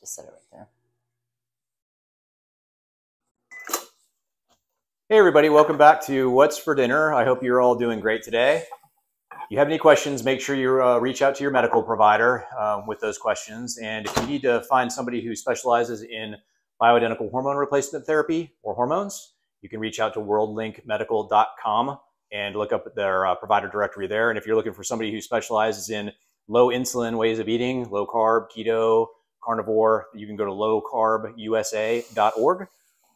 just set it right there. Hey, everybody, welcome back to What's for Dinner. I hope you're all doing great today. If you have any questions, make sure you uh, reach out to your medical provider uh, with those questions. And if you need to find somebody who specializes in bioidentical hormone replacement therapy or hormones, you can reach out to worldlinkmedical.com and look up their uh, provider directory there. And if you're looking for somebody who specializes in low insulin ways of eating, low carb, keto, carnivore, you can go to lowcarbusa.org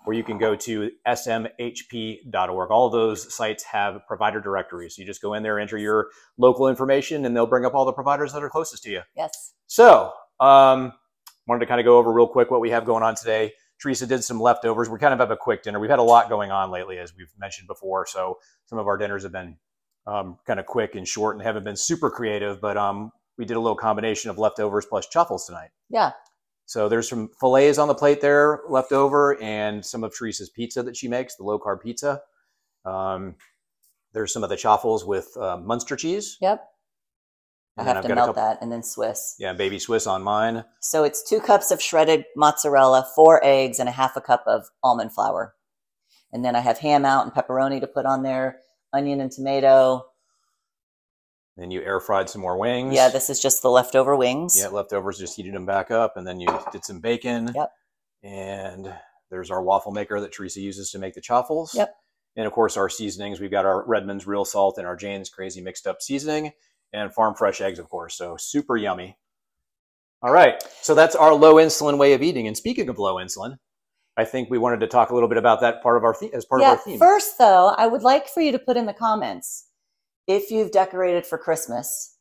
or you can go to smhp.org. All of those sites have provider directories. You just go in there, enter your local information, and they'll bring up all the providers that are closest to you. Yes. So, um, wanted to kind of go over real quick what we have going on today. Teresa did some leftovers. We kind of have a quick dinner. We've had a lot going on lately, as we've mentioned before. So some of our dinners have been um, kind of quick and short and haven't been super creative. But um, we did a little combination of leftovers plus chaffles tonight. Yeah. So there's some fillets on the plate there left over, and some of Teresa's pizza that she makes, the low carb pizza. Um, there's some of the chaffles with uh, Munster cheese. Yep. I And then have I've to melt couple- that and then Swiss. Yeah, baby Swiss on mine. So it's two cups of shredded mozzarella, four eggs, and a half a cup of almond flour. And then I have ham out and pepperoni to put on there, onion and tomato. Then you air fried some more wings. Yeah, this is just the leftover wings. Yeah, leftovers, just heated them back up, and then you did some bacon. Yep. And there's our waffle maker that Teresa uses to make the chaffles. Yep. And of course, our seasonings. We've got our Redmond's real salt and our Jane's crazy mixed up seasoning, and farm fresh eggs, of course. So super yummy. All right, so that's our low insulin way of eating. And speaking of low insulin, I think we wanted to talk a little bit about that part of our theme as part yeah, of our theme. first though, I would like for you to put in the comments if you've decorated for Christmas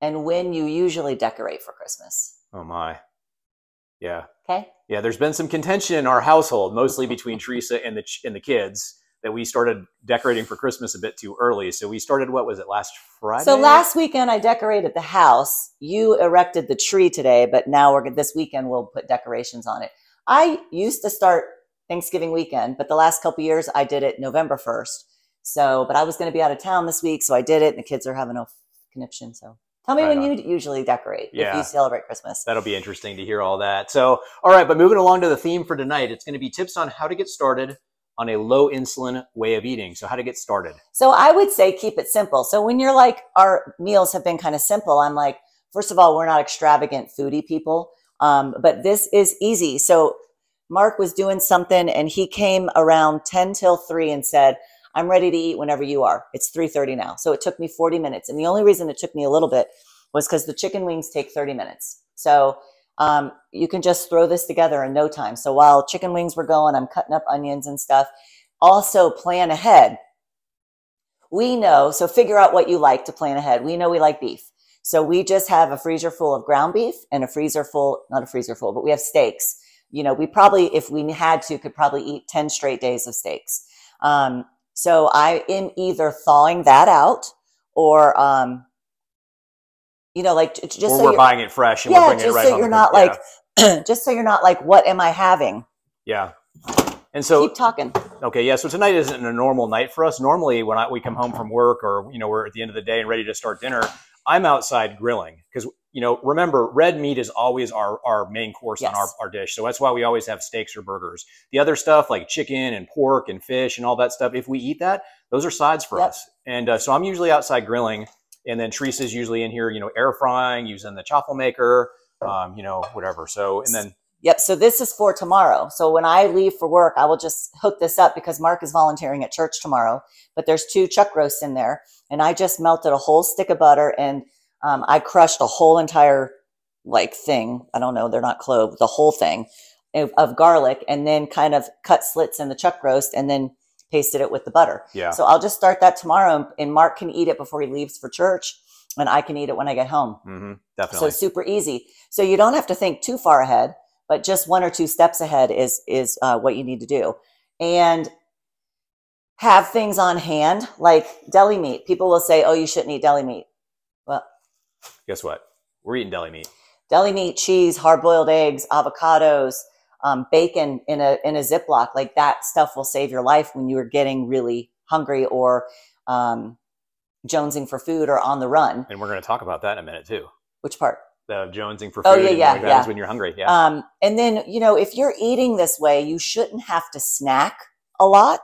and when you usually decorate for Christmas. oh my, yeah. Okay? Yeah, there's been some contention in our household, mostly between Teresa and the and the kids, that we started decorating for Christmas a bit too early. So we started. What was it last Friday? So last weekend I decorated the house. You erected the tree today, but now we're this weekend we'll put decorations on it. I used to start Thanksgiving weekend, but the last couple years I did it November 1st. So, but I was going to be out of town this week, so I did it and the kids are having a conniption. So tell me Right when on. you usually decorate if you celebrate Christmas. that'll be interesting to hear all that. So, all right, but moving along to the theme for tonight, it's going to be tips on how to get started on a low insulin way of eating. So, how to get started? So I would say keep it simple. So when you're like, our meals have been kind of simple, I'm like, first of all, we're not extravagant foodie people, um, but this is easy. So Mark was doing something and he came around 10 till 3 and said, I'm ready to eat whenever you are. It's 3:30 now. So it took me 40 minutes. And the only reason it took me a little bit was because the chicken wings take 30 minutes. So um, you can just throw this together in no time. So while chicken wings were going, I'm cutting up onions and stuff. Also plan ahead we know, so figure out what you like to plan ahead. We know we like beef. So we just have a freezer full of ground beef and a freezer full, not a freezer full, but we have steaks. You know, we probably, if we had to, could probably eat 10 straight days of steaks. Um, so I am either thawing that out or, um, you know, like just or so we're you're, buying it fresh and we're yeah, bringing just it right so you're not like, just so you're not like, what am I having? yeah. yeah. And so, Keep talking. Okay, yeah. So tonight isn't a normal night for us. Normally, when I, we come home from work, or you know, we're at the end of the day and ready to start dinner, I'm outside grilling because you know, remember, red meat is always our our main course on our, our dish. So that's why we always have steaks or burgers. The other stuff like chicken and pork and fish and all that stuff, if we eat that, those are sides for Yep. us. And uh, so I'm usually outside grilling, and then Teresa's usually in here, you know, air frying using the chaffle maker, um, you know, whatever. So and then Yep. So this is for tomorrow. So when I leave for work, I will just hook this up because Mark is volunteering at church tomorrow. But there's two chuck roasts in there, and I just melted a whole stick of butter and um, I crushed a whole entire like thing. I don't know, they're not clove, the whole thing of, of garlic, and then kind of cut slits in the chuck roast, and then pasted it with the butter. yeah, So I'll just start that tomorrow, and Mark can eat it before he leaves for church, and I can eat it when I get home. hmm So super easy. So you don't have to think too far ahead, but just one or two steps ahead is is uh, what you need to do, and have things on hand like deli meat. People will say, "Oh, you shouldn't eat deli meat." Guess what? We're eating deli meat. deli meat, cheese, hard boiled eggs, avocados, um, bacon in a in a Ziploc, like that stuff will save your life when you are getting really hungry or um, jonesing for food or on the run. And we're going to talk about that in a minute too. Which part? the jonesing for food. Oh, yeah, yeah, like yeah. when you're hungry. Yeah. Um, and then, you know, if you're eating this way, you shouldn't have to snack a lot.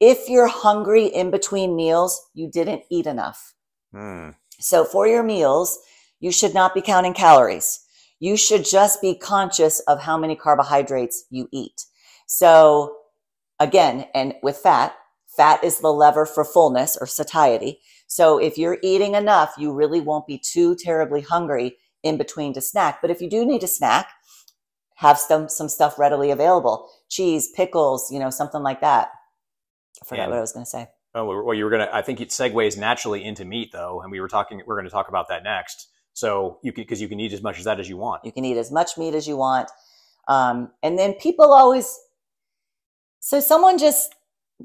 If you're hungry in between meals, you didn't eat enough. Hmm. So for your meals, you should not be counting calories. You should just be conscious of how many carbohydrates you eat. So again, and with fat, fat is the lever for fullness or satiety. So if you're eating enough, you really won't be too terribly hungry in between to snack. But if you do need a snack, have some some stuff readily available. Cheese, pickles, you know, something like that. I forgot And- what I was going to say. Oh, well, you were gonna. I think it segues naturally into meat, though, and we were talking. We're going to talk about that next. So you can because you can eat as much as that as you want. You can eat as much meat as you want. Um, and then people always, so someone just,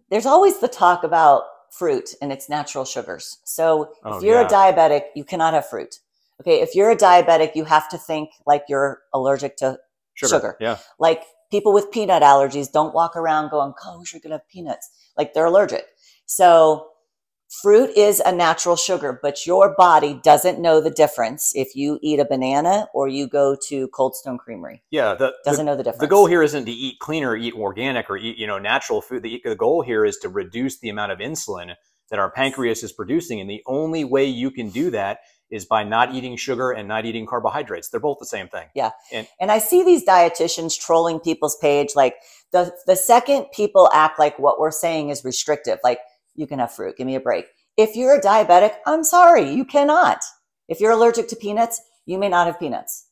there's always the talk about fruit and its natural sugars. So Oh, if you're yeah. a diabetic, you cannot have fruit. Okay. If you're a diabetic, you have to think like you're allergic to, Sugar. Yeah. like people with peanut allergies don't walk around going, oh, you're going to have peanuts. Like they're allergic. So fruit is a natural sugar, but your body doesn't know the difference if you eat a banana or you go to Cold Stone Creamery. Yeah. The, the, Doesn't know the difference. the goal here isn't to eat cleaner, eat organic, or eat you know natural food. The, the goal here is to reduce the amount of insulin that our pancreas is producing, and the only way you can do that is by not eating sugar and not eating carbohydrates. They're both the same thing. Yeah. And, and I see these dietitians trolling people's page. Like the, the second people act like what we're saying is restrictive, like you can have fruit, give me a break. If you're a diabetic, I'm sorry, you cannot. If you're allergic to peanuts, you may not have peanuts.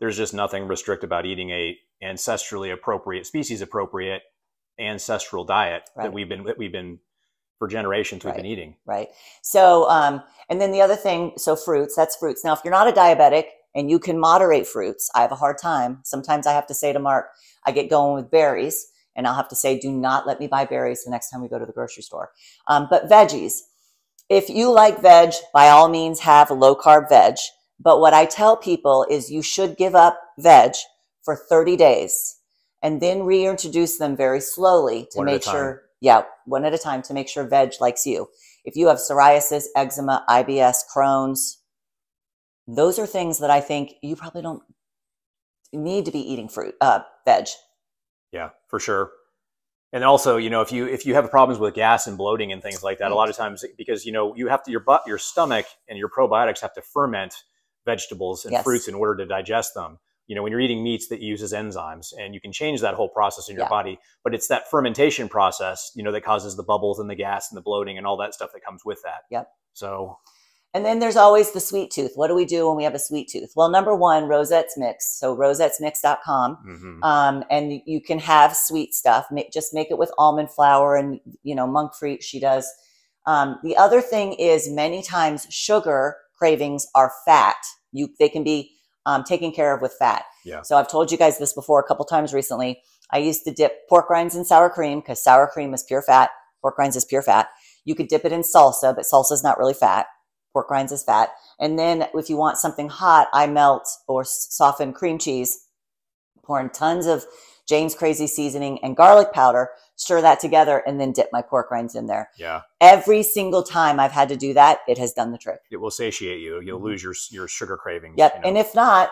There's just nothing restrict about eating a ancestrally appropriate, species appropriate ancestral diet Right. that we've been that we've been for generations we've Right. been eating. right? So, um, and then the other thing, so fruits, that's fruits. Now, if you're not a diabetic and you can moderate fruits, I have a hard time. Sometimes I have to say to Mark, I get going with berries, and I'll have to say, do not let me buy berries the next time we go to the grocery store. Um, but veggies, if you like veg, by all means have a low carb veg. But what I tell people is you should give up veg for 30 days and then reintroduce them very slowly to One make sure, yeah, one at a time to make sure veg likes you. If you have psoriasis, eczema, IBS, Crohn's, those are things that I think you probably don't need to be eating fruit, uh, veg. For sure. And also, you know, if you if you have problems with gas and bloating and things like that, a lot of times because you know you have to your butt your stomach and your probiotics have to ferment vegetables and Yes. fruits in order to digest them. You know, when you're eating meats that uses enzymes, and you can change that whole process in your Yeah. body, but it's that fermentation process, you know, that causes the bubbles and the gas and the bloating and all that stuff that comes with that. Yep. So And then there's always the sweet tooth. What do we do when we have a sweet tooth? Well, number one, Rosette's Mix. So rosettesmix.com. mhm. Um, and you can have sweet stuff. Make, just make it with almond flour and, you know, monk fruit. She does. Um, the other thing is many times sugar cravings are fat. You, they can be um, taken care of with fat. Yeah. So I've told you guys this before a couple times recently. I used to dip pork rinds in sour cream because sour cream is pure fat. Pork rinds is pure fat. You could dip it in salsa, but salsa is not really fat. Pork rinds is fat. And then if you want something hot, I melt or soften cream cheese, pour in tons of Jane's Crazy seasoning and garlic powder, stir that together, and then dip my pork rinds in there. yeah, Every single time I've had to do that, it has done the trick. it will satiate you. You'll Mhm. lose your your sugar cravings. Yep. you know. And if not,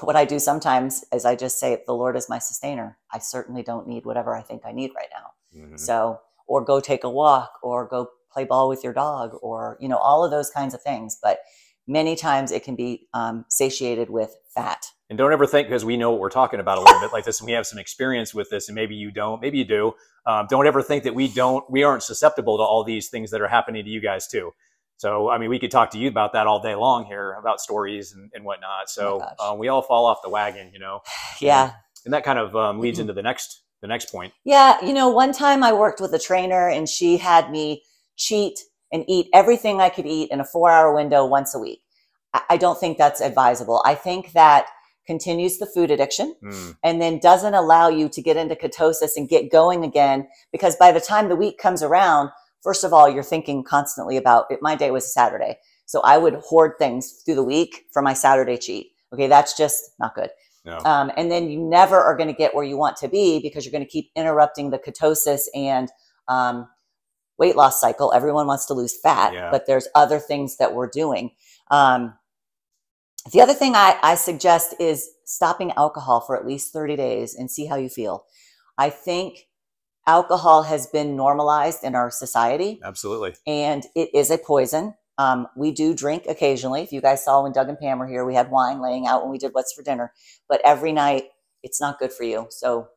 what I do sometimes is I just say, the Lord is my sustainer. I certainly don't need whatever I think I need right now. Mhm. So, or go take a walk or go play ball with your dog or, you know, all of those kinds of things. But many times it can be um, satiated with fat. And don't ever think because we know what we're talking about a little bit like this, and we have some experience with this, and maybe you don't, maybe you do. Um, don't ever think that we don't, we aren't susceptible to all these things that are happening to you guys too. So, I mean, we could talk to you about that all day long here about stories and, and whatnot. So, gosh. um, we all fall off the wagon, you know, Yeah. and that kind of um, leads Mhm. into the next the next point. Yeah. You know, one time I worked with a trainer and she had me cheat and eat everything I could eat in a four hour window once a week. I, don't think that's advisable. I think that continues the food addiction. Mm, and then doesn't allow you to get into ketosis and get going again because by the time the week comes around first of all you're thinking constantly about it my day was a saturday so i would hoard things through the week for my saturday cheat okay that's just not good no. um, and then you never are going to get where you want to be because you're going to keep interrupting the ketosis and um, weight loss cycle everyone wants to lose fat Yeah. but there's other things that we're doing um, The other thing I, I suggest is stopping alcohol for at least 30 days and see how you feel. I think alcohol has been normalized in our society. Absolutely. And it is a poison. Um, we do drink occasionally. If you guys saw when Doug and Pam were here, we had wine laying out when we did What's for Dinner. But every night, it's not good for you. So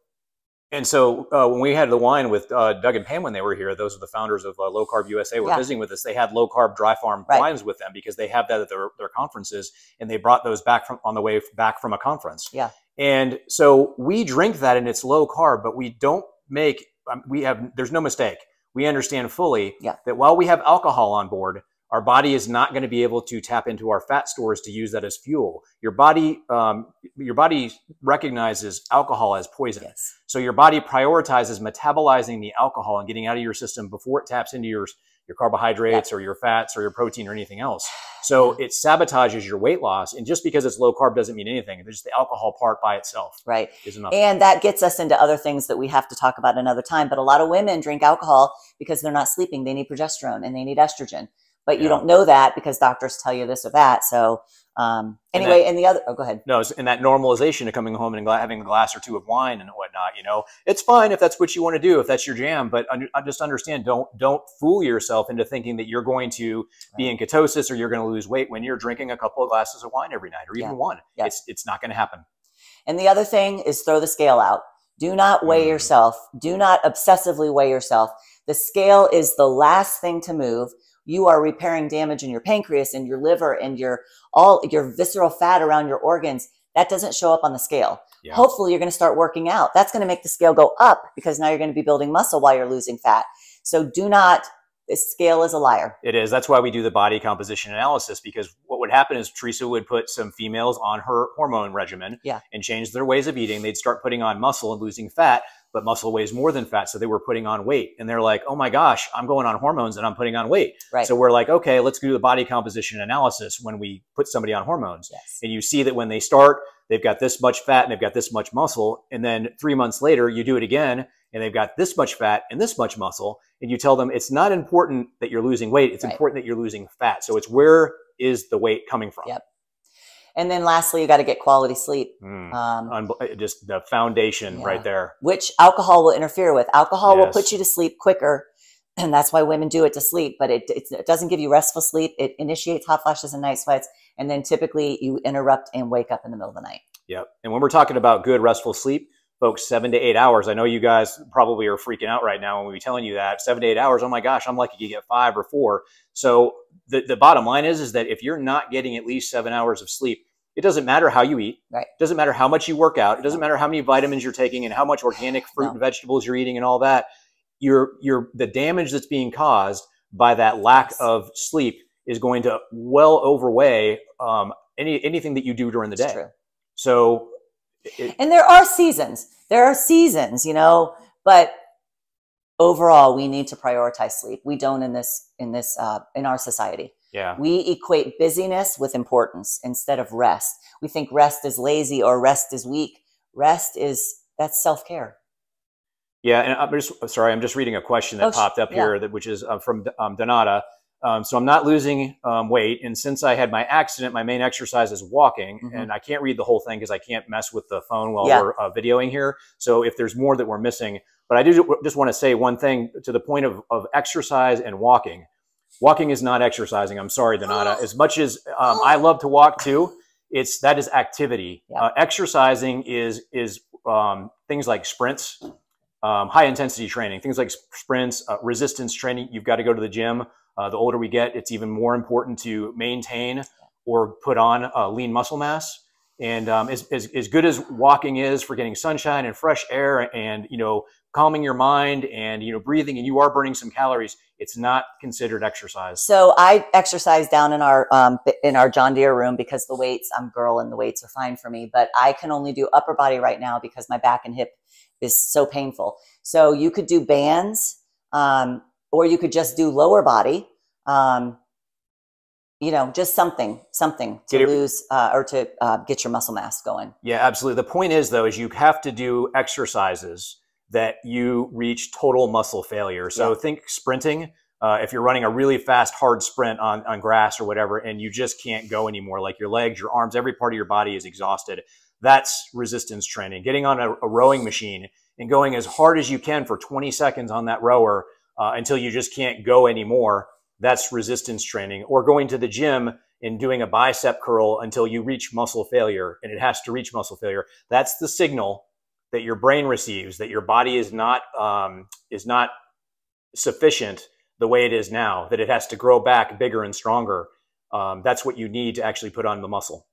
and so uh, when we had the wine with uh, Doug and Pam when they were here, those are the founders of uh, Low Carb USA were yeah. visiting with us. They had low carb dry farm right. wines with them because they have that at their, their conferences, and they brought those back from on the way back from a conference. Yeah. And so we drink that, and it's low carb, but we don't make. Um, we have. There's no mistake. We understand fully yeah. that while we have alcohol on board, our body is not going to be able to tap into our fat stores to use that as fuel. Your body, um, your body recognizes alcohol as poison. Yes. So your body prioritizes metabolizing the alcohol and getting out of your system before it taps into your your carbohydrates or your fats or your protein or anything else. So it sabotages your weight loss. And just because it's low carb doesn't mean anything. Just the alcohol part by itself. Right. Is enough. And that gets us into other things that we have to talk about another time. But a lot of women drink alcohol because they're not sleeping. They need progesterone and they need estrogen but you yeah. don't know that because doctors tell you this or that. So um, anyway, and, that, and, the other, oh, go ahead. No, and that normalization of coming home and having a glass or two of wine and whatnot, you know, it's fine if that's what you want to do, if that's your jam, but I just understand, don't, don't fool yourself into thinking that you're going to right. be in ketosis or you're going to lose weight when you're drinking a couple of glasses of wine every night or even yeah. one. Yeah. It's, it's not going to happen. And the other thing is throw the scale out. Do not weigh mm. yourself. Do not obsessively weigh yourself. The scale is the last thing to move you are repairing damage in your pancreas and your liver and your all your visceral fat around your organs that doesn't show up on the scale. Yeah. hopefully you're going to start working out. That's going to make the scale go up because now you're going to be building muscle while you're losing fat. So do not this scale is a liar. It is. That's why we do the body composition analysis because what would happen is Teresa would put some females on her hormone regimen yeah. and change their ways of eating. They'd start putting on muscle and losing fat but muscle weighs more than fat. So they were putting on weight and they're like, oh my gosh, I'm going on hormones and I'm putting on weight. Right. So we're like, okay, let's do the body composition analysis when we put somebody on hormones. Yes. And you see that when they start, they've got this much fat and they've got this much muscle. And then three months later, you do it again and they've got this much fat and this much muscle. And you tell them it's not important that you're losing weight. It's right. important that you're losing fat. So it's where is the weight coming from? Yep. And then lastly, you got to get quality sleep. Mm, um, just the foundation yeah. right there. Which alcohol will interfere with. Alcohol yes. will put you to sleep quicker. And that's why women do it to sleep, but it, it doesn't give you restful sleep. It initiates hot flashes and night sweats. And then typically you interrupt and wake up in the middle of the night. Yep. And when we're talking about good restful sleep, folks, seven to eight hours. I know you guys probably are freaking out right now when we be telling you that seven to eight hours. Oh my gosh, I'm lucky to get five or four. So the, the bottom line is, is that if you're not getting at least seven hours of sleep, it doesn't matter how you eat. Right. It doesn't matter how much you work out. It doesn't matter how many vitamins you're taking and how much organic fruit no. and vegetables you're eating and all that. You're, you're, the damage that's being caused by that lack yes. of sleep is going to well overweigh um, any anything that you do during the day. True. So, it, and there are seasons. There are seasons, you know, but overall, we need to prioritize sleep. We don't in this in this uh, in our society. Yeah. We equate busyness with importance instead of rest. We think rest is lazy or rest is weak. Rest is that's self care. Yeah, and I'm just sorry. I'm just reading a question that oh, popped up yeah. here, that which is uh, from um, Donata. Um, so I'm not losing um, weight, and since I had my accident, my main exercise is walking, mm-hmm. and I can't read the whole thing because I can't mess with the phone while yeah. we're uh, videoing here. So if there's more that we're missing, but I do just want to say one thing to the point of, of exercise and walking. Walking is not exercising. I'm sorry, Donata. As much as um, I love to walk too, it's that is activity. Yeah. Uh, exercising is is um, things like sprints, um, high intensity training, things like sprints, uh, resistance training. You've got to go to the gym. Uh, the older we get, it's even more important to maintain or put on uh, lean muscle mass. And um, as, as, as good as walking is for getting sunshine and fresh air and you know calming your mind and you know breathing and you are burning some calories it's not considered exercise so i exercise down in our um, in our john deere room because the weights i'm girl and the weights are fine for me but i can only do upper body right now because my back and hip is so painful so you could do bands um, or you could just do lower body um, you know, just something, something to lose uh, or to uh, get your muscle mass going. Yeah, absolutely. The point is, though, is you have to do exercises that you reach total muscle failure. So yeah. think sprinting. uh, if you're running a really fast, hard sprint on, on grass or whatever, and you just can't go anymore, like your legs, your arms, every part of your body is exhausted, that's resistance training. Getting on a, a rowing machine and going as hard as you can for 20 seconds on that rower uh, until you just can't go anymore, that's resistance training. Or going to the gym and doing a bicep curl until you reach muscle failure, and it has to reach muscle failure. That's the signal that your brain receives that your body is not um, is not sufficient the way it is now, that it has to grow back bigger and stronger. Um, that's what you need to actually put on the muscle.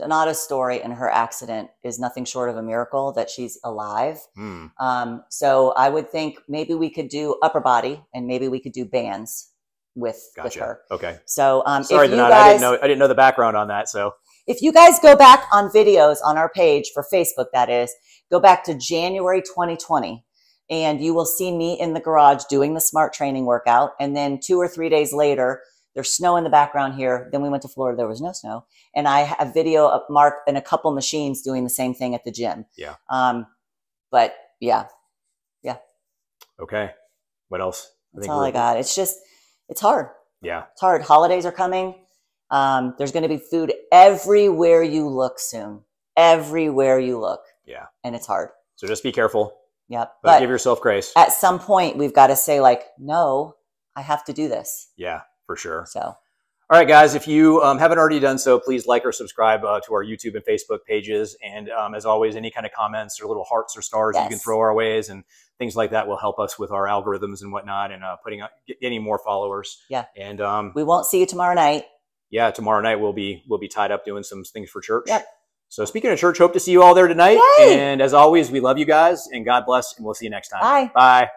Donata's story and her accident is nothing short of a miracle that she's alive. Hmm. Um, so I would think maybe we could do upper body and maybe we could do bands with with her. Okay. So um, Sorry, Donata. I didn't know. I didn't know the background on that. So if you guys go back on videos on our page for Facebook, that is, go back to January 2020 and you will see me in the garage doing the smart training workout. And then two or three days later, there's snow in the background here. Then we went to Florida, there was no snow. And I have video of Mark and a couple machines doing the same thing at the gym. Yeah. Um, but yeah, yeah. okay. What else? that's all I got. It's just, it's hard. Yeah. It's hard. Holidays are coming. Um, there's going to be food everywhere you look soon. Everywhere you look. Yeah. And it's hard. So just be careful, Yep. but, But give yourself grace. at some point, we've got to say, like, no, I have to do this. yeah, for sure. So, All right, guys, if you um, haven't already done so, please like or subscribe uh, to our YouTube and Facebook pages. And um, as always, any kind of comments or little hearts or stars you can throw our ways and things like that will help us with our algorithms and whatnot and uh, putting out, getting more followers. Yeah. And um, we won't see you tomorrow night. yeah, tomorrow night we'll be we'll be tied up doing some things for church. Yep. So speaking of church, hope to see you all there tonight. Yay! And as always, we love you guys and God bless, and we'll see you next time. Bye. Bye.